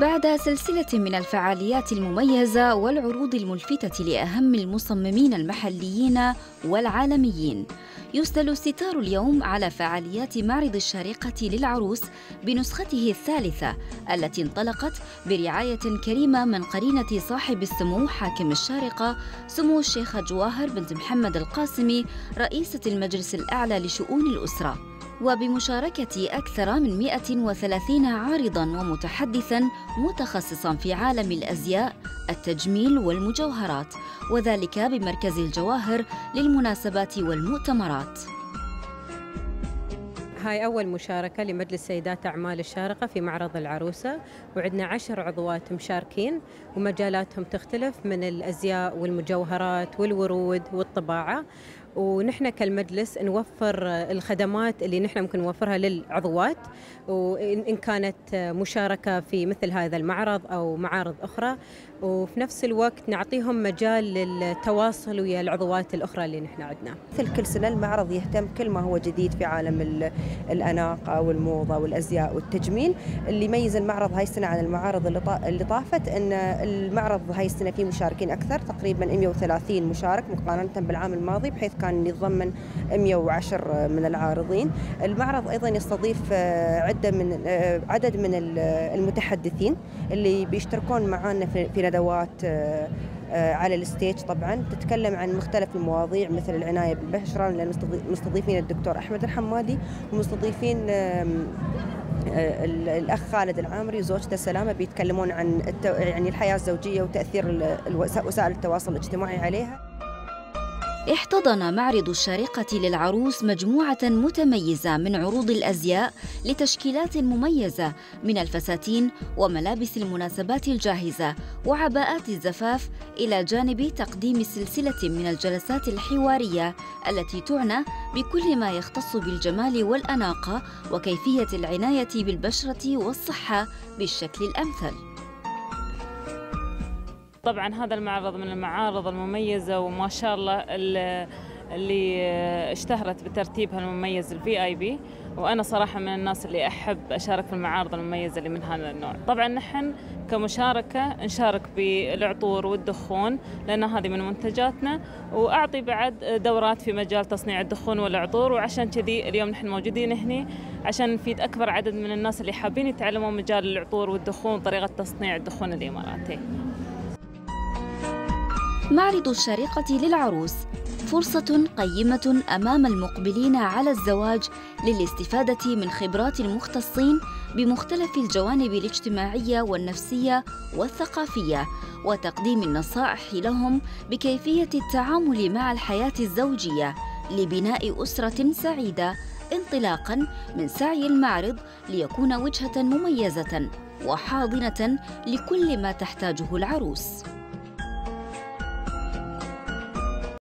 بعد سلسلة من الفعاليات المميزة والعروض الملفتة لأهم المصممين المحليين والعالميين. يسدل الستار اليوم على فعاليات معرض الشارقة للعروس بنسخته الثالثة التي انطلقت برعاية كريمة من قرينة صاحب السمو حاكم الشارقة سمو الشيخة جواهر بنت محمد القاسمي رئيسة المجلس الأعلى لشؤون الأسرة وبمشاركة أكثر من 130 عارضاً ومتحدثاً متخصصاً في عالم الأزياء، التجميل والمجوهرات، وذلك بمركز الجواهر للمناسبات والمؤتمرات. هاي أول مشاركة لمجلس سيدات أعمال الشارقة في معرض العروسة. وعندنا عشر عضوات مشاركين ومجالاتهم تختلف من الأزياء والمجوهرات والورود والطباعة. ونحن كالمجلس نوفر الخدمات اللي نحن ممكن نوفرها للعضوات وإن كانت مشاركة في مثل هذا المعرض أو معارض أخرى. وفي نفس الوقت نعطيهم مجال للتواصل ويا العضوات الأخرى اللي نحن عندنا. مثل كل سنة المعرض يهتم كل ما هو جديد في عالم الأناقة والموضة والأزياء والتجميل. اللي يميز المعرض هاي السنة عن المعارض اللي طافت أن المعرض هاي السنة فيه مشاركين أكثر تقريبا 130 مشارك مقارنة بالعام الماضي بحيث كان يتضمن 110 من العارضين. المعرض أيضا يستضيف عدة من عدد من المتحدثين اللي بيشتركون معنا في ندوات على الستيج. طبعا تتكلم عن مختلف المواضيع مثل العناية بالبشرة لأن مستضيفين الدكتور أحمد الحمادي ومستضيفين الأخ خالد العامري وزوجته سلامة بيتكلمون عن يعني الحياة الزوجية وتأثير وسائل التواصل الاجتماعي عليها. احتضن معرض الشارقة للعروس مجموعة متميزة من عروض الأزياء لتشكيلات مميزة من الفساتين وملابس المناسبات الجاهزة وعباءات الزفاف إلى جانب تقديم سلسلة من الجلسات الحوارية التي تعنى بكل ما يختص بالجمال والأناقة وكيفية العناية بالبشرة والصحة بالشكل الأمثل. طبعا هذا المعرض من المعارض المميزة وما شاء الله اللي اشتهرت بترتيبها المميز الفي اي بي وأنا صراحة من الناس اللي أحب أشارك في المعارض المميزة اللي من هذا النوع. طبعا نحن كمشاركة نشارك بالعطور والدخون لأن هذه من منتجاتنا. وأعطي بعد دورات في مجال تصنيع الدخون والعطور. وعشان كذي اليوم نحن موجودين هنا عشان نفيد أكبر عدد من الناس اللي حابين يتعلمون مجال العطور والدخون وطريقه تصنيع الدخون الإماراتي. معرض الشارقة للعروس. فرصة قيمة أمام المقبلين على الزواج للاستفادة من خبرات المختصين بمختلف الجوانب الاجتماعية والنفسية والثقافية وتقديم النصائح لهم بكيفية التعامل مع الحياة الزوجية لبناء أسرة سعيدة انطلاقا من سعي المعرض ليكون وجهة مميزة وحاضنة لكل ما تحتاجه العروس.